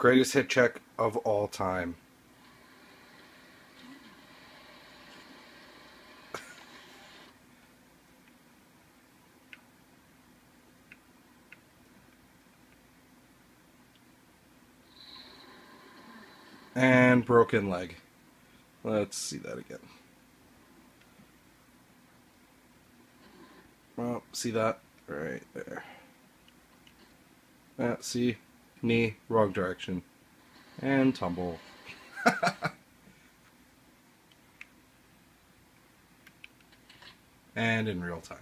Greatest hip check of all time. and broken leg. Let's see that again. Well, see that? Right there. Uh, see? Knee, wrong direction. And tumble. and in real time.